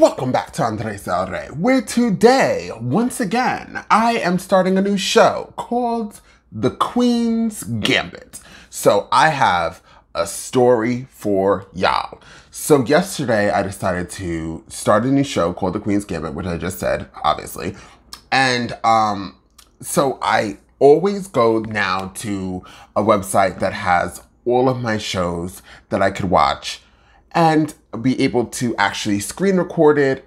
Welcome back to Andres El Rey, where today, once again, I am starting a new show called The Queen's Gambit. So I have a story for y'all. So yesterday I decided to start a new show called The Queen's Gambit, which I just said, obviously. And um, so I always go now to a website that has all of my shows that I could watch and be able to actually screen record it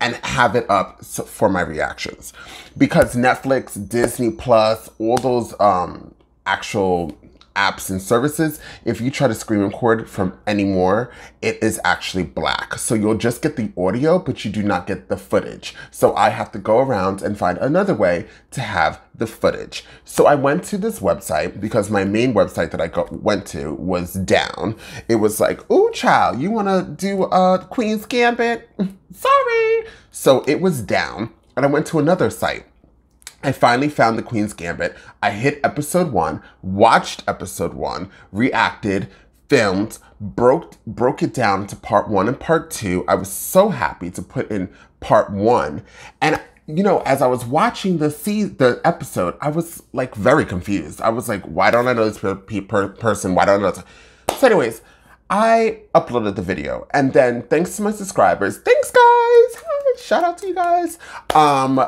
and have it up for my reactions. Because Netflix, Disney Plus, all those um, actual apps and services, if you try to screen record from anymore, it is actually black. So you'll just get the audio, but you do not get the footage. So I have to go around and find another way to have the footage. So I went to this website because my main website that I go, went to was down. It was like, ooh, child, you wanna do a Queen's Gambit? Sorry. So it was down and I went to another site I finally found the Queen's Gambit. I hit episode one, watched episode one, reacted, filmed, broke broke it down to part one and part two. I was so happy to put in part one. And you know, as I was watching the see the episode, I was like very confused. I was like, why don't I know this per per person? Why don't I know this? So anyways, I uploaded the video and then thanks to my subscribers, thanks guys. Shout out to you guys. Um,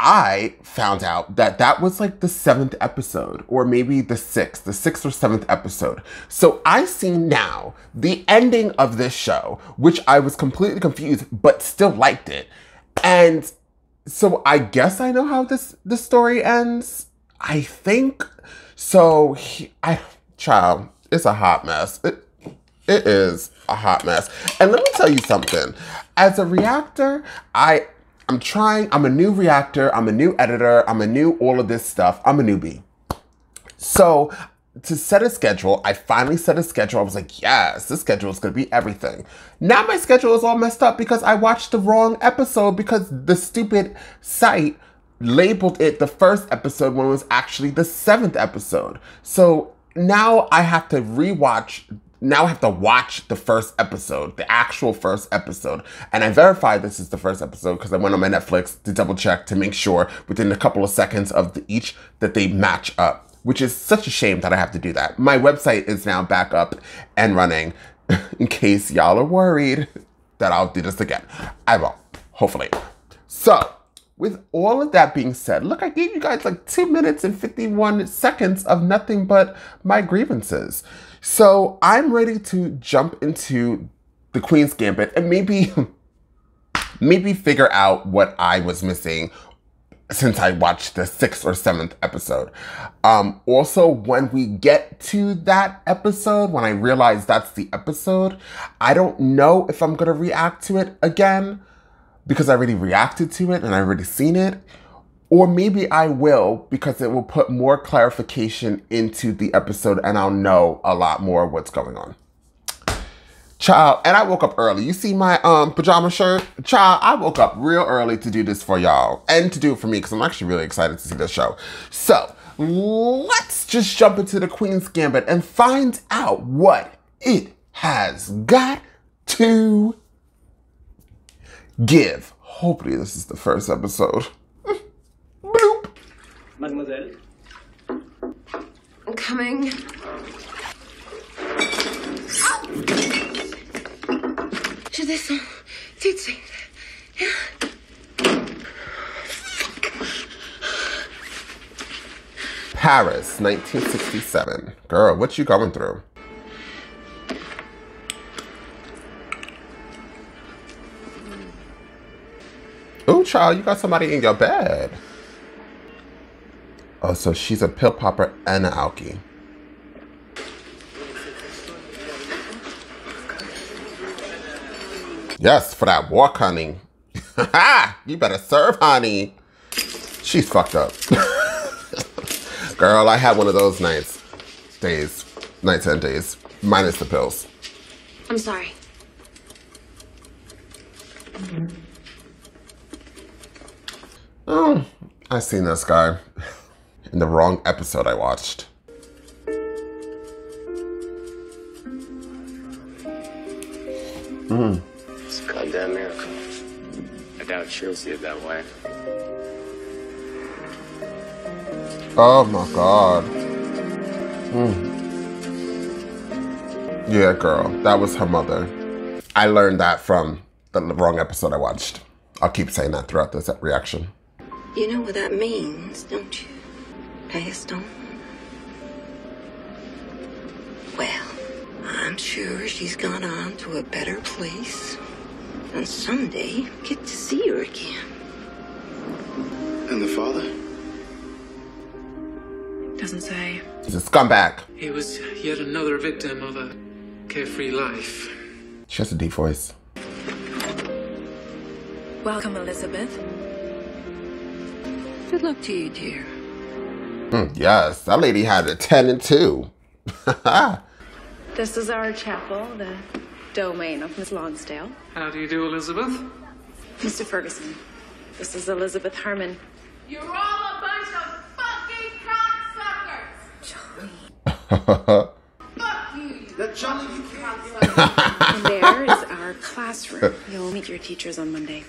I found out that that was like the seventh episode, or maybe the sixth, the sixth or seventh episode. So I see now the ending of this show, which I was completely confused, but still liked it. And so I guess I know how this the story ends. I think so. He, I child, it's a hot mess. It, it is a hot mess. And let me tell you something. As a reactor, I I'm trying, I'm a new reactor, I'm a new editor, I'm a new all of this stuff. I'm a newbie. So to set a schedule, I finally set a schedule. I was like, yes, this schedule is going to be everything. Now my schedule is all messed up because I watched the wrong episode because the stupid site labeled it the first episode when it was actually the seventh episode. So now I have to rewatch now I have to watch the first episode, the actual first episode. And I verified this is the first episode because I went on my Netflix to double check to make sure within a couple of seconds of the, each that they match up, which is such a shame that I have to do that. My website is now back up and running in case y'all are worried that I'll do this again. I won't, hopefully. So, with all of that being said, look, I gave you guys like two minutes and 51 seconds of nothing but my grievances. So I'm ready to jump into the Queen's Gambit and maybe, maybe figure out what I was missing since I watched the sixth or seventh episode. Um, also, when we get to that episode, when I realize that's the episode, I don't know if I'm gonna react to it again because I already reacted to it and I already seen it, or maybe I will because it will put more clarification into the episode and I'll know a lot more what's going on. Child, and I woke up early. You see my um pajama shirt? Child, I woke up real early to do this for y'all and to do it for me because I'm actually really excited to see this show. So let's just jump into the Queen's Gambit and find out what it has got to give. Hopefully this is the first episode. Mademoiselle I'm coming. Je descends. Tout de suite. Paris, 1967. Girl, what you going through? Oh, child, you got somebody in your bed. Oh, so she's a pill popper and an alkie. Yes, for that walk, honey. you better serve, honey. She's fucked up. Girl, I had one of those nights. Days. Nights and days. Minus the pills. I'm sorry. Oh, I seen this guy in the wrong episode I watched. Mm. It's a goddamn miracle. I doubt she'll see it that way. Oh my god. Hmm. Yeah, girl, that was her mother. I learned that from the wrong episode I watched. I'll keep saying that throughout this reaction. You know what that means, don't you? Passed on. Well, I'm sure she's gone on to a better place. And someday get to see her again. And the father? Doesn't say. He's a scumbag. He was yet another victim of a carefree life. She has a deep voice. Welcome, Elizabeth. Good luck to you, dear. Mm, yes, that lady had a 10 and 2. This is our chapel, the domain of Miss Lonsdale. How do you do, Elizabeth? Mr. Ferguson, this is Elizabeth Harmon. You're all a bunch of fucking cocksuckers! Johnny. Fuck you! The Johnny you cocksucker. and there is our classroom. You'll meet your teachers on Monday.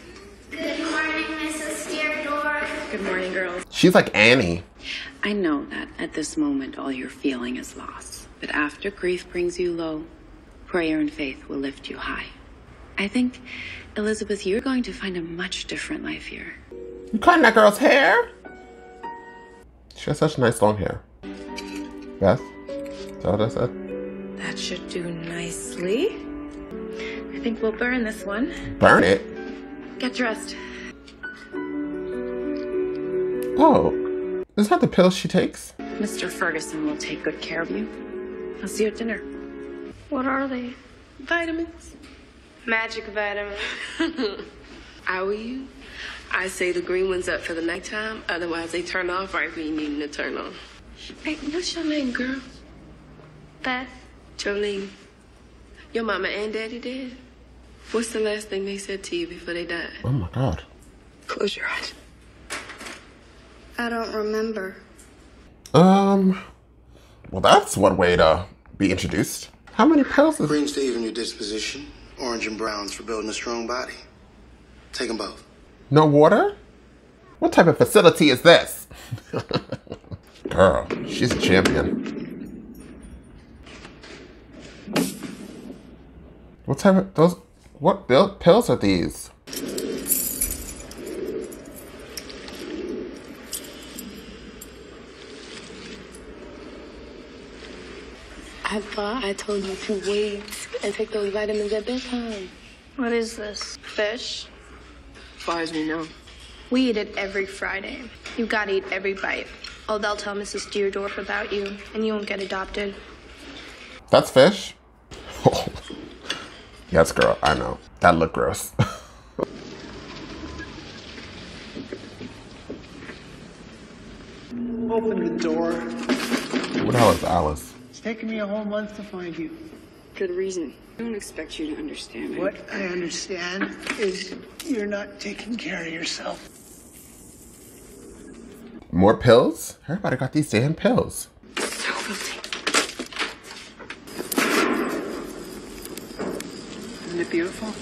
Good morning, Mrs. Deardorff. Good morning, girls. She's like Annie. I know that at this moment all you're feeling is loss. But after grief brings you low, prayer and faith will lift you high. I think, Elizabeth, you're going to find a much different life here. You cutting that girl's hair? She has such nice long hair. Beth? Is that what I said? That should do nicely. I think we'll burn this one. Burn it. Get dressed. Oh. Is that the pill she takes? Mr. Ferguson will take good care of you. I'll see you at dinner. What are they? Vitamins. Magic vitamins. I will you. I say the green ones up for the nighttime, otherwise they turn off right when you need them to turn on. Hey, what's your name, girl? Beth. Jolene. Your mama and daddy dead? What's the last thing they said to you before they died? Oh my god. Close your eyes. I don't remember. Um. Well, that's one way to be introduced. How many pills is Greens to even your disposition. Orange and browns for building a strong body. Take them both. No water? What type of facility is this? Girl, she's a champion. What type of those? What bill, pills are these? I thought I told you to wait and take those vitamins at bedtime. What is this? Fish? As far as we know. We eat it every Friday. You've got to eat every bite. Oh, they'll tell Mrs. Deardorff about you, and you won't get adopted. That's fish. yes, girl. I know that look gross. Open the door. What the hell is Alice? It's taken me a whole month to find you. Good reason. I don't expect you to understand. What I understand is you're not taking care of yourself. More pills? Everybody got these damn pills. So guilty. Isn't it beautiful?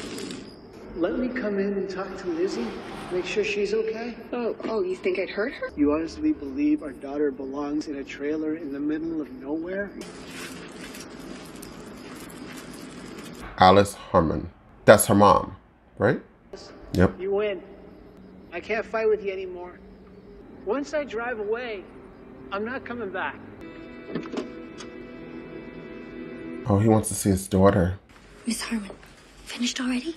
Let me come in and talk to Lizzie. Make sure she's okay. Oh, oh, you think I'd hurt her? You honestly believe our daughter belongs in a trailer in the middle of nowhere? Alice Harmon. That's her mom, right? Yep. You win. I can't fight with you anymore. Once I drive away, I'm not coming back. Oh, he wants to see his daughter. Miss Harmon, finished already?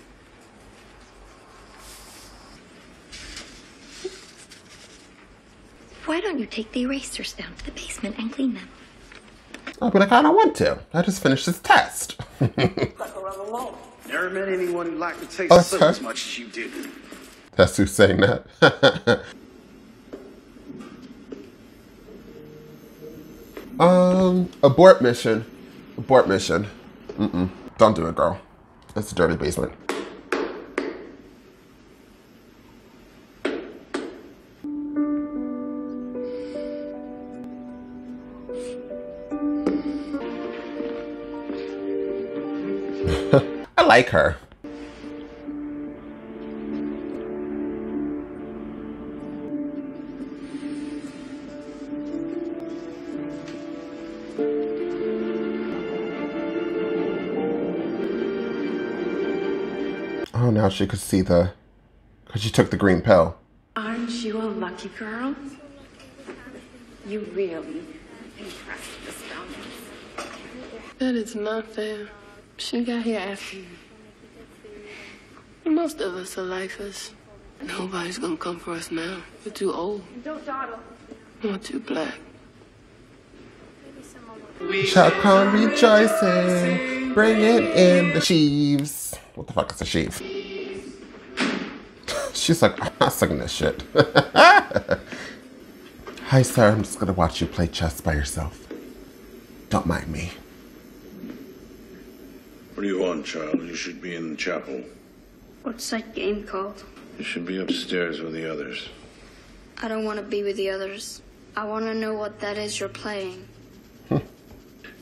Why don't you take the erasers down to the basement and clean them? I'll be like, I don't want to. I just finished this test. Never met anyone who liked the taste Oh, of soap okay. as much as you do. That's who's saying that. um, abort mission. Abort mission. Mm-mm. Don't do it, girl. It's a dirty basement. I like her. Oh, now she could see the... Because she took the green pill. Aren't you a lucky girl? You really impressed the stomachs. That is not fair. She got here after you. Most of us are like us. Nobody's gonna come for us now. We're too old. Don't dawdle. We're too black. Shall come rejoicing, bring it in the sheaves. What the fuck is a sheave? She's like, I'm not singing this shit. Hi, sir. I'm just gonna watch you play chess by yourself. Don't mind me. What do you want, child? You should be in the chapel. What's that game called? You should be upstairs with the others. I don't want to be with the others. I want to know what that is you're playing. Hmm.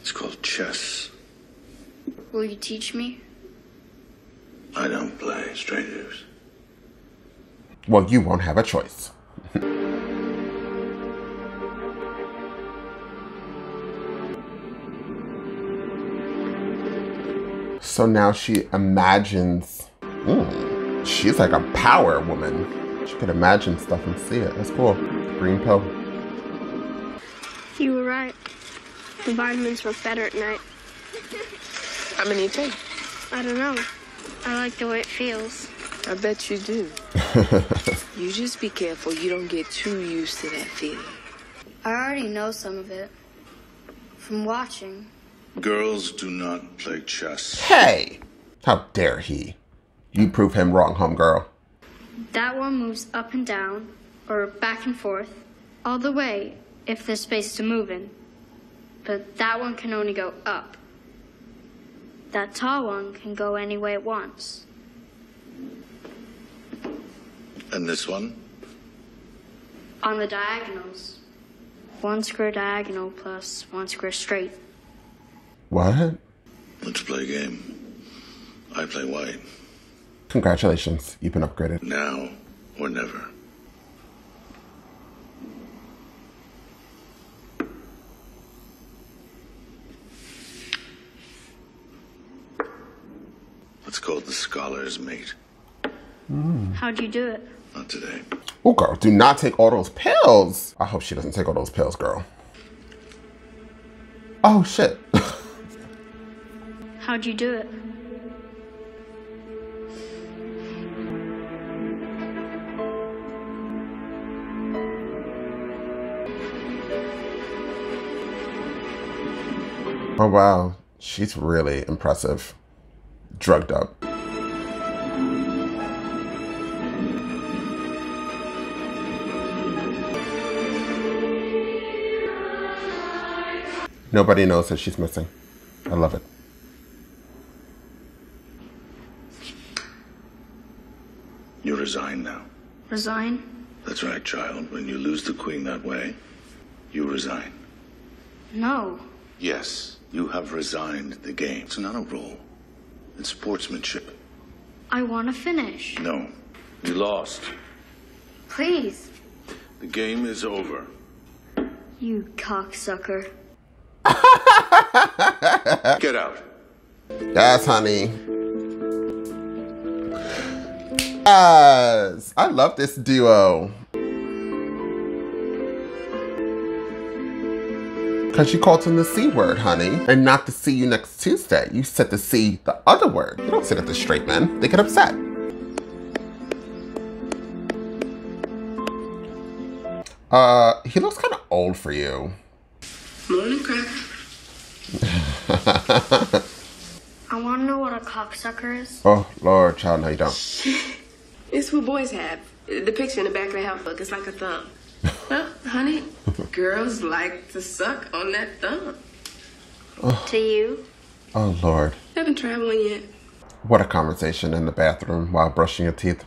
It's called chess. Will you teach me? I don't play strangers. Well, you won't have a choice. so now she imagines. Mm, she's like a power woman. She could imagine stuff and see it. That's cool. Green pill. You were right. The vitamins work better at night. How many you take? I don't know. I like the way it feels. I bet you do. you just be careful you don't get too used to that feeling. I already know some of it. From watching. Girls do not play chess. Hey! How dare he? You prove him wrong, homegirl. That one moves up and down, or back and forth, all the way if there's space to move in. But that one can only go up. That tall one can go any way it wants. And this one? On the diagonals. One square diagonal plus one square straight. What? Let's play a game. I play white. Congratulations, you've been upgraded. Now or never. Let's call it the scholar's mate. How'd you do it? Not today. Oh, girl, do not take all those pills. I hope she doesn't take all those pills, girl. Oh, shit. How'd you do it? oh, wow. She's really impressive. Drugged up. Nobody knows that she's missing. I love it. You resign now. Resign? That's right, child. When you lose the queen that way, you resign. No. Yes, you have resigned the game. It's not a role. It's sportsmanship. I want to finish. No, you lost. Please. The game is over. You cocksucker. Get out. Yes, honey. Yes, I love this duo. Because you called him the C word, honey, and not to see you next Tuesday. You said to see the other word. You don't say that to straight men. They get upset. Uh, he looks kind of old for you. Morning, crack. I want to know what a cocksucker is. Oh, Lord, child, no, you don't. It's what boys have. The picture in the back of the house book is like a thumb. well, honey, girls like to suck on that thumb. To you? Oh, Lord. I Haven't tried one yet. What a conversation in the bathroom while brushing your teeth.